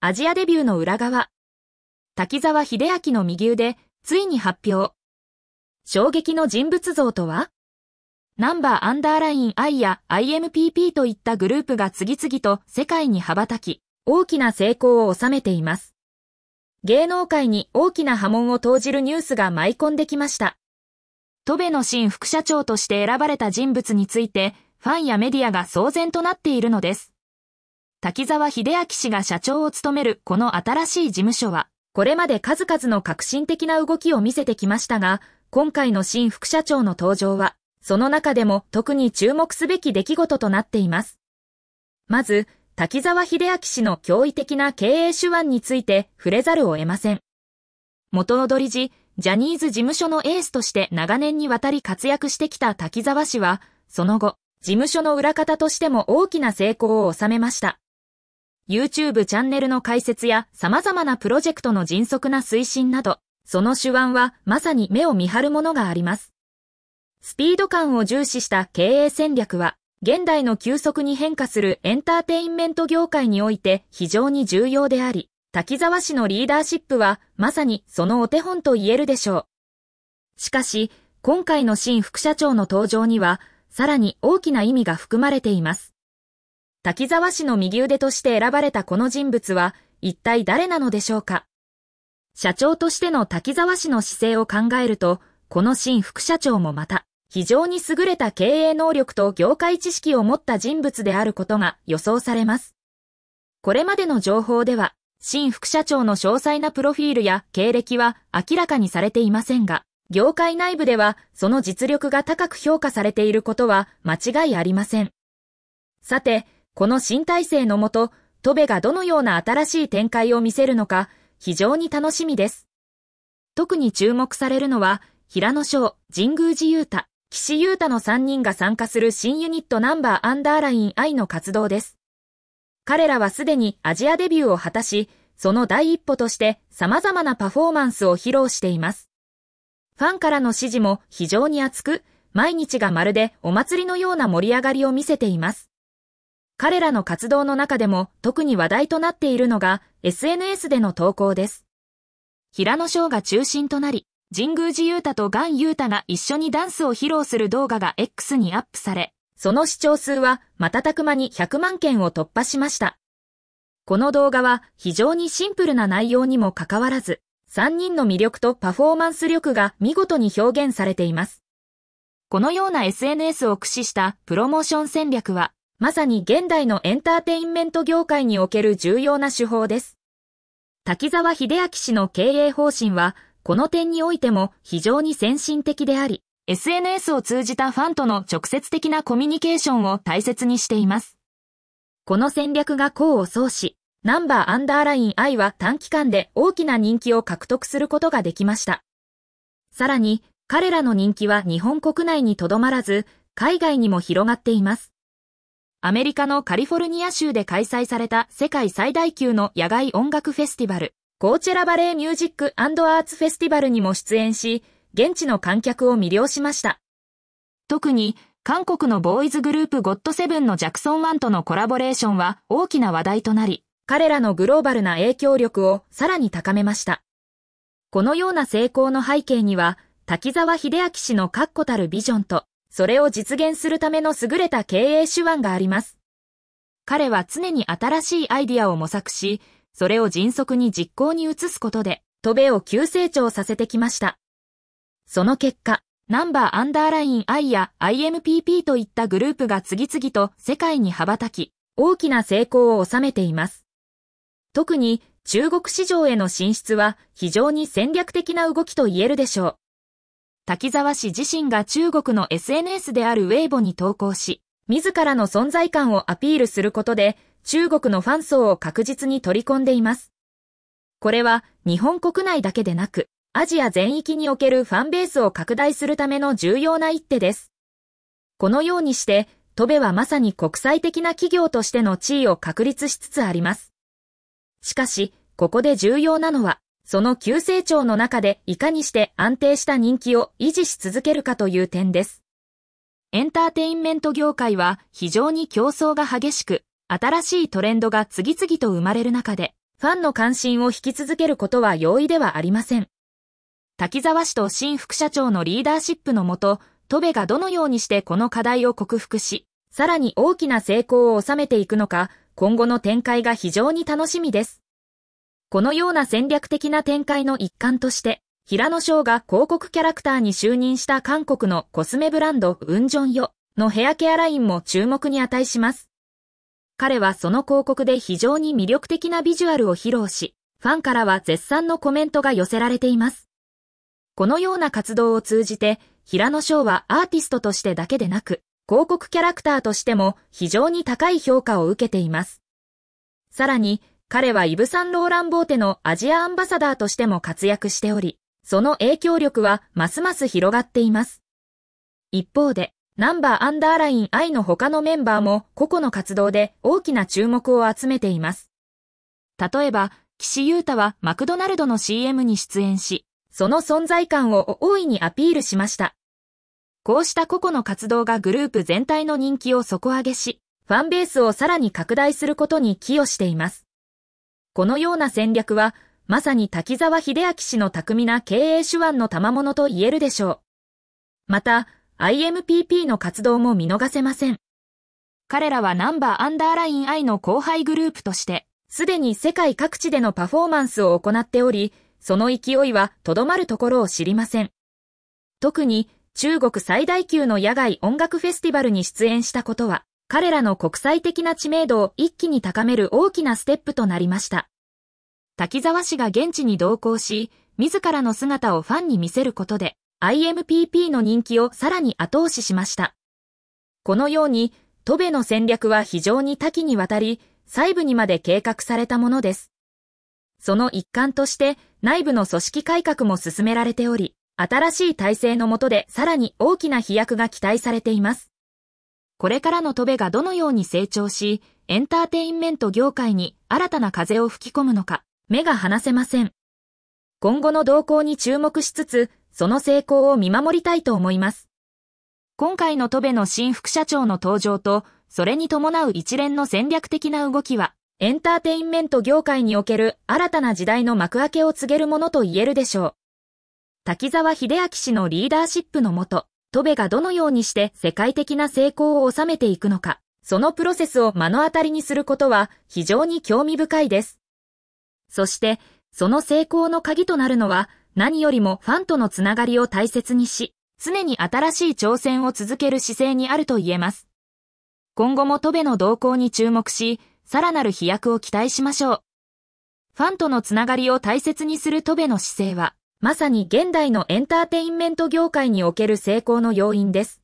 アジアデビューの裏側。滝沢秀明の右腕、ついに発表。衝撃の人物像とは？ナンバーアンダーライン I や IMPP といったグループが次々と世界に羽ばたき、大きな成功を収めています。芸能界に大きな波紋を投じるニュースが舞い込んできました。戸部の新副社長として選ばれた人物について、ファンやメディアが騒然となっているのです。滝沢秀明氏が社長を務めるこの新しい事務所は、これまで数々の革新的な動きを見せてきましたが、今回の新副社長の登場は、その中でも特に注目すべき出来事となっています。まず、滝沢秀明氏の驚異的な経営手腕について触れざるを得ません。元踊り時、ジャニーズ事務所のエースとして長年にわたり活躍してきた滝沢氏は、その後、事務所の裏方としても大きな成功を収めました。YouTube チャンネルの開設や様々なプロジェクトの迅速な推進など、その手腕はまさに目を見張るものがあります。スピード感を重視した経営戦略は、現代の急速に変化するエンターテインメント業界において非常に重要であり、滝沢氏のリーダーシップはまさにそのお手本と言えるでしょう。しかし、今回の新副社長の登場には、さらに大きな意味が含まれています。滝沢氏の右腕として選ばれたこの人物は一体誰なのでしょうか？社長としての滝沢氏の姿勢を考えると、この新副社長もまた、非常に優れた経営能力と業界知識を持った人物であることが予想されます。これまでの情報では、新副社長の詳細なプロフィールや経歴は明らかにされていませんが、業界内部ではその実力が高く評価されていることは間違いありません。さて、この新体制のもと、トベがどのような新しい展開を見せるのか、非常に楽しみです。特に注目されるのは、平野翔、神宮寺雄太、岸優太の3人が参加する新ユニットナンバーアンダーライン I の活動です。彼らはすでにアジアデビューを果たし、その第一歩として様々なパフォーマンスを披露しています。ファンからの支持も非常に熱く、毎日がまるでお祭りのような盛り上がりを見せています。彼らの活動の中でも特に話題となっているのが SNS での投稿です。平野翔が中心となり、神宮寺雄太とガン雄太が一緒にダンスを披露する動画が X にアップされ、その視聴数は瞬く間に100万件を突破しました。この動画は非常にシンプルな内容にもかかわらず、3人の魅力とパフォーマンス力が見事に表現されています。このような SNS を駆使したプロモーション戦略は、まさに現代のエンターテインメント業界における重要な手法です。滝沢秀明氏の経営方針は、この点においても非常に先進的であり、SNS を通じたファンとの直接的なコミュニケーションを大切にしています。この戦略が功を奏し、ナンバーアンダーライン I は短期間で大きな人気を獲得することができました。さらに、彼らの人気は日本国内にとどまらず、海外にも広がっています。アメリカのカリフォルニア州で開催された世界最大級の野外音楽フェスティバル、コーチェラバレーミュージックアーツフェスティバルにも出演し、現地の観客を魅了しました。特に、韓国のボーイズグループゴッドセブンのジャクソンワンとのコラボレーションは大きな話題となり、彼らのグローバルな影響力をさらに高めました。このような成功の背景には、滝沢秀明氏の確固たるビジョンと、それを実現するための優れた経営手腕があります。彼は常に新しいアイディアを模索し、それを迅速に実行に移すことで、トベを急成長させてきました。その結果、ナンバーアンダーライン I や IMPP といったグループが次々と世界に羽ばたき、大きな成功を収めています。特に中国市場への進出は非常に戦略的な動きと言えるでしょう。滝沢氏自身が中国の SNS であるウェイボに投稿し、自らの存在感をアピールすることで、中国のファン層を確実に取り込んでいます。これは日本国内だけでなく、アジア全域におけるファンベースを拡大するための重要な一手です。このようにして、トベはまさに国際的な企業としての地位を確立しつつあります。しかし、ここで重要なのは、その急成長の中でいかにして安定した人気を維持し続けるかという点です。エンターテインメント業界は非常に競争が激しく、新しいトレンドが次々と生まれる中で、ファンの関心を引き続けることは容易ではありません。滝沢氏と新副社長のリーダーシップのもと、トベがどのようにしてこの課題を克服し、さらに大きな成功を収めていくのか、今後の展開が非常に楽しみです。このような戦略的な展開の一環として、平野翔が広告キャラクターに就任した韓国のコスメブランドウンジョンヨのヘアケアラインも注目に値します。彼はその広告で非常に魅力的なビジュアルを披露し、ファンからは絶賛のコメントが寄せられています。このような活動を通じて、平野翔はアーティストとしてだけでなく、広告キャラクターとしても非常に高い評価を受けています。さらに、彼はイブ・サンローラン・ボーテのアジアアンバサダーとしても活躍しており、その影響力はますます広がっています。一方で、ナンバーアンダーライン I の他のメンバーも個々の活動で大きな注目を集めています。例えば、岸優太はマクドナルドの CM に出演し、その存在感を大いにアピールしました。こうした個々の活動がグループ全体の人気を底上げし、ファンベースをさらに拡大することに寄与しています。このような戦略は、まさに滝沢秀明氏の巧みな経営手腕の賜物と言えるでしょう。また、IMPP の活動も見逃せません。彼らはナンバーアンダーライン I の後輩グループとして、すでに世界各地でのパフォーマンスを行っており、その勢いはとどまるところを知りません。特に中国最大級の野外音楽フェスティバルに出演したことは、彼らの国際的な知名度を一気に高める大きなステップとなりました。滝沢氏が現地に同行し、自らの姿をファンに見せることで、IMPP の人気をさらに後押ししました。このように、トベの戦略は非常に多岐にわたり、細部にまで計画されたものです。その一環として内部の組織改革も進められており、新しい体制の下でさらに大きな飛躍が期待されています。これからのトベがどのように成長し、エンターテインメント業界に新たな風を吹き込むのか、目が離せません。今後の動向に注目しつつ、その成功を見守りたいと思います。今回のトベの新副社長の登場と、それに伴う一連の戦略的な動きは、エンターテインメント業界における新たな時代の幕開けを告げるものと言えるでしょう。滝沢秀明氏のリーダーシップのもと、トベがどのようにして世界的な成功を収めていくのか、そのプロセスを目の当たりにすることは非常に興味深いです。そして、その成功の鍵となるのは、何よりもファンとのつながりを大切にし、常に新しい挑戦を続ける姿勢にあると言えます。今後もトベの動向に注目し、さらなる飛躍を期待しましょう。ファンとのつながりを大切にするトベの姿勢は、まさに現代のエンターテインメント業界における成功の要因です。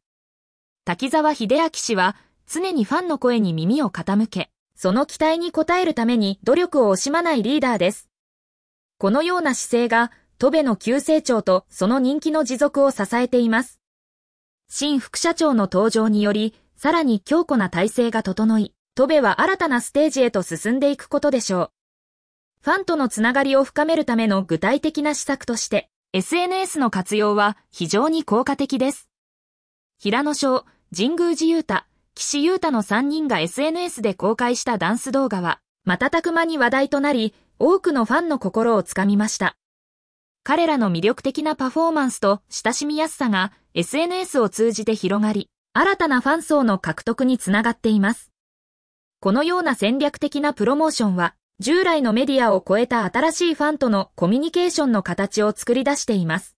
滝沢秀明氏は、常にファンの声に耳を傾け、その期待に応えるために努力を惜しまないリーダーです。このような姿勢が、トベの急成長とその人気の持続を支えています。新副社長の登場により、さらに強固な体制が整い、トベは新たなステージへと進んでいくことでしょう。ファンとのつながりを深めるための具体的な施策として、SNS の活用は非常に効果的です。平野翔、神宮寺優太、岸優太の3人が SNS で公開したダンス動画は、瞬く間に話題となり、多くのファンの心をつかみました。彼らの魅力的なパフォーマンスと親しみやすさが SNS を通じて広がり、新たなファン層の獲得につながっています。このような戦略的なプロモーションは、従来のメディアを超えた新しいファンとのコミュニケーションの形を作り出しています。